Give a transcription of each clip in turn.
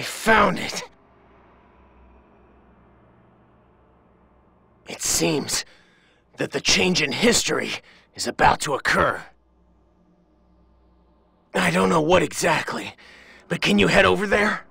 I found it. It seems that the change in history is about to occur. I don't know what exactly, but can you head over there?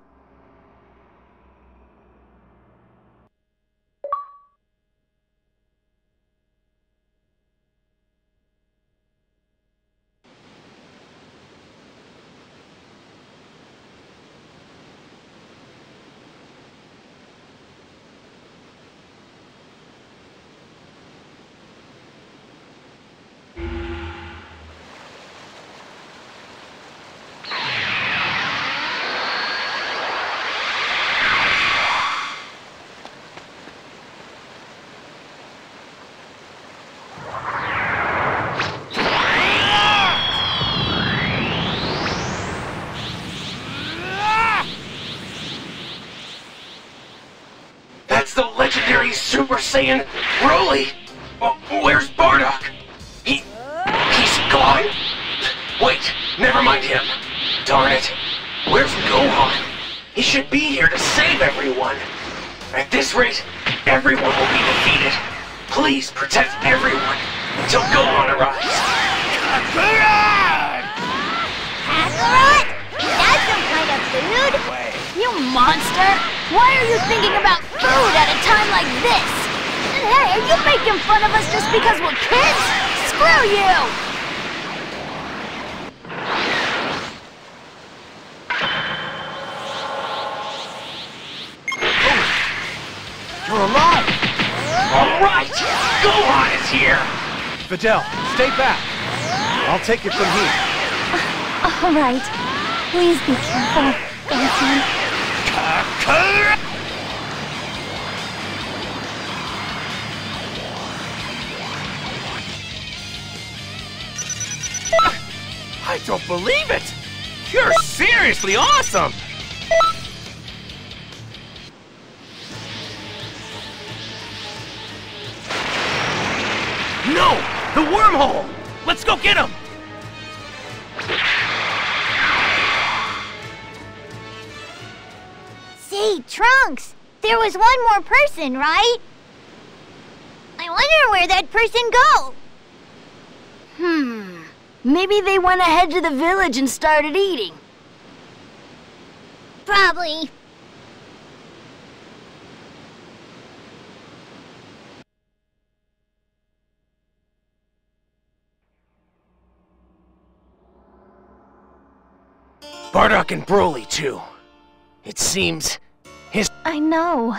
That's the legendary Super Saiyan Broly! Oh, where's Bardock? He... he's gone? Wait, never mind him. Darn it. Where's Gohan? He should be here to save everyone. At this rate, everyone will be defeated. Please protect everyone until Gohan arrives. Kakarot! That's some kind of food? You monster! Why are you thinking about food at a time like this? And hey, are you making fun of us just because we're kids? Screw you! You're alive! Alright! Gohan is here! Videl, stay back. I'll take it from here. All right. Please be careful, Gohan. I don't believe it! You're seriously awesome! No! The wormhole! Let's go get him! Say, Trunks, there was one more person, right? I wonder where that person go. Hmm. Maybe they went ahead to the village and started eating. Probably. Bardock and Broly, too. It seems his. I know.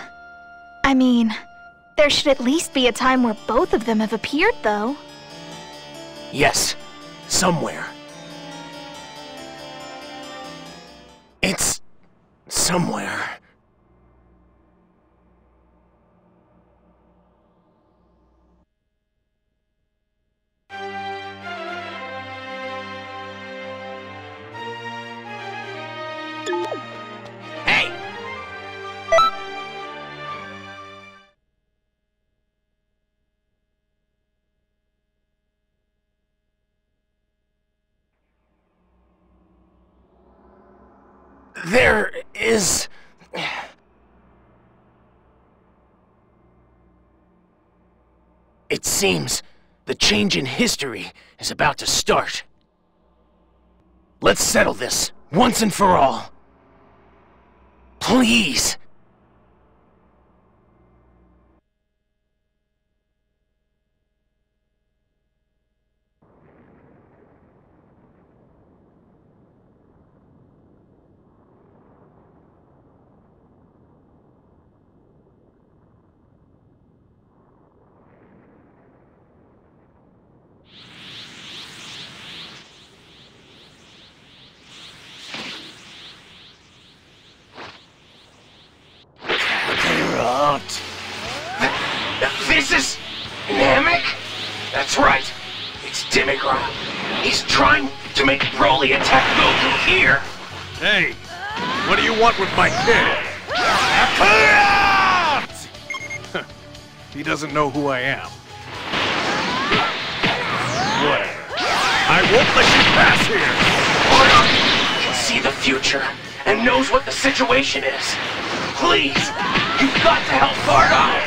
I mean, there should at least be a time where both of them have appeared, though. Yes, somewhere. It's. somewhere. There is. It seems the change in history is about to start. Let's settle this once and for all. Please. Kakarot. This is Namek? That's right. He's trying to make Broly attack Goku here. Hey, what do you want with my kid? He doesn't know who I am. Whatever. I won't let you pass here! Bardock can see the future, and knows what the situation is. Please, you've got to help Bardock.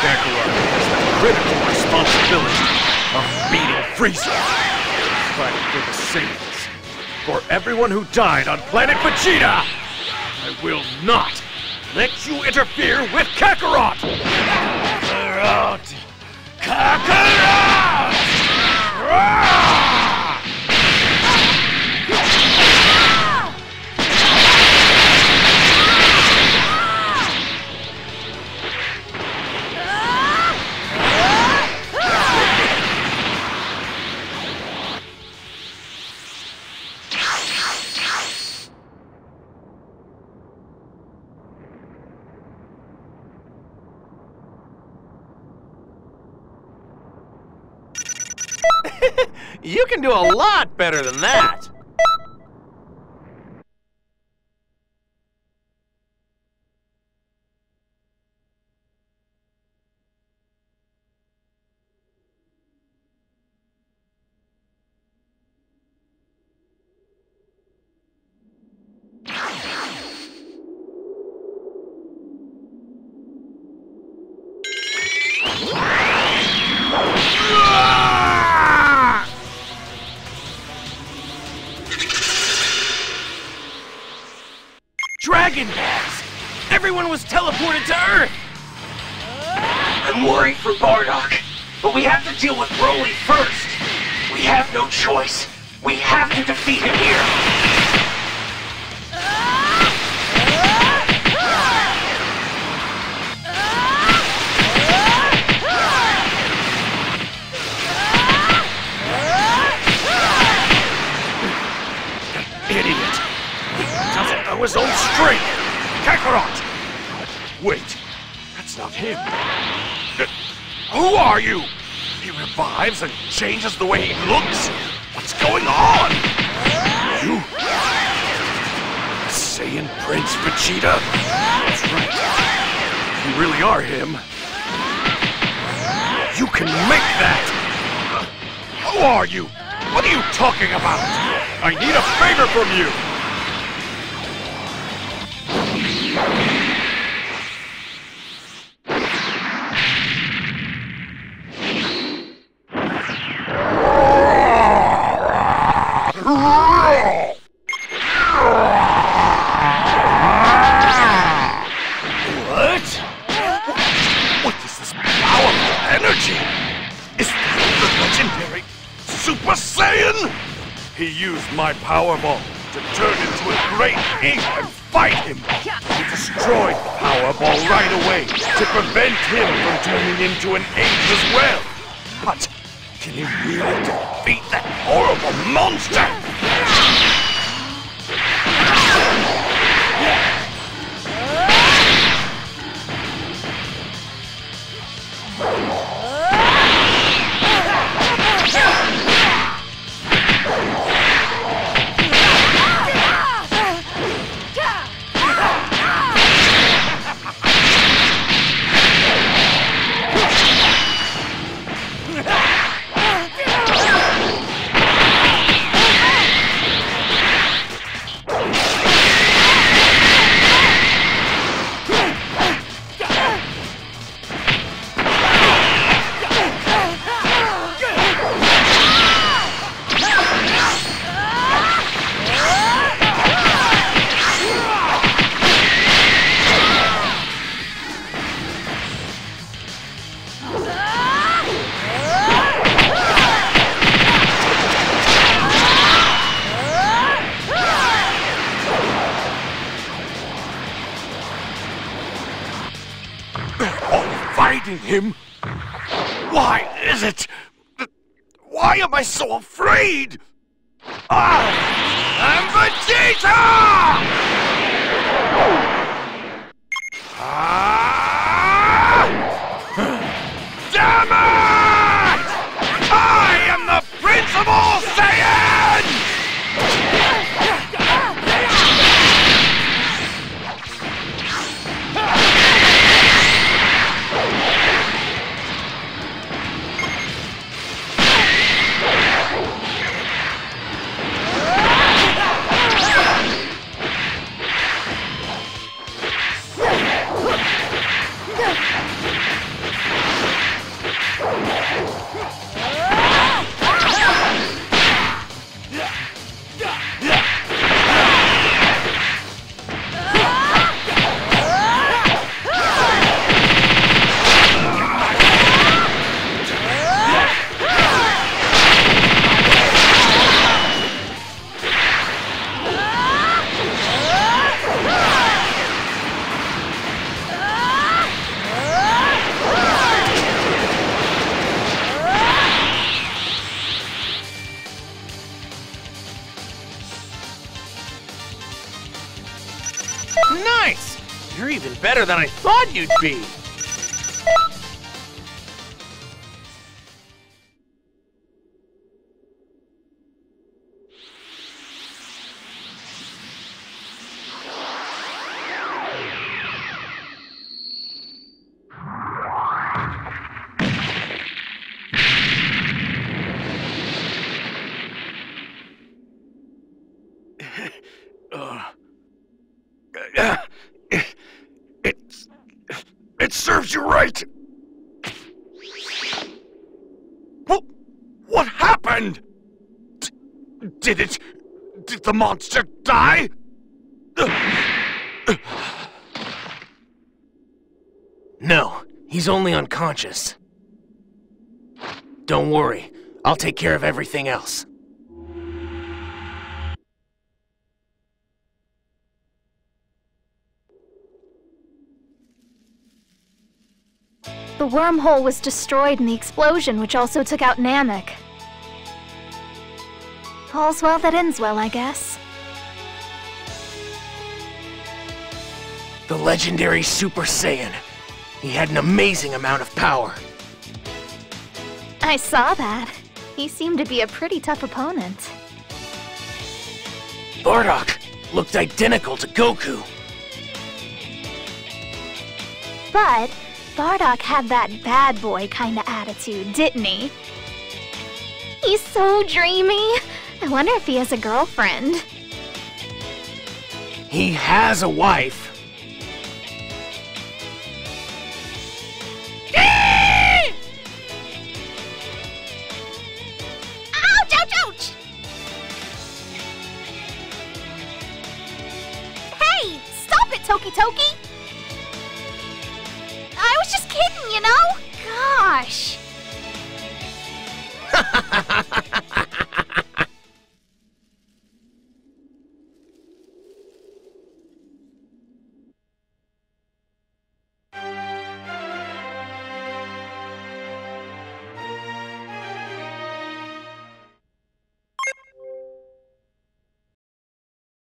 Kakarot has the critical responsibility of beating Frieza. Fighting for the Saiyans. For everyone who died on planet Vegeta! I will not let you interfere with Kakarot! Kakarot! Kakarot! Ah! Can do a lot better than that. Dragon Balls! Everyone was teleported to Earth! I'm worried for Bardock, but we have to deal with Broly first. We have no choice. We have to defeat him here. His own strength! Kakarot! Wait, that's not him. Who are you? He revives and changes the way he looks? What's going on? You? Saiyan Prince Vegeta? That's right. You really are him. You can make that! Who are you? What are you talking about? I need a favor from you! Used my Power Ball to turn into a great ape and fight him. He destroyed Powerball right away to prevent him from turning into an ape as well. But can he really defeat that horrible monster? all I so afraid? Ah! I'm Vegeta! Ah! Damn it! I am the Prince Nice! You're even better than I thought you'd be. Serves you right. What, what happened? D- did it? Did the monster die? No, he's only unconscious. Don't worry, I'll take care of everything else. The wormhole was destroyed in the explosion, which also took out Namek. All's well that ends well, I guess. The legendary Super Saiyan. He had an amazing amount of power. I saw that. He seemed to be a pretty tough opponent. Bardock looked identical to Goku. But Bardock had that bad boy kind of attitude, didn't he? He's so dreamy. I wonder if he has a girlfriend. He has a wife. know? Gosh!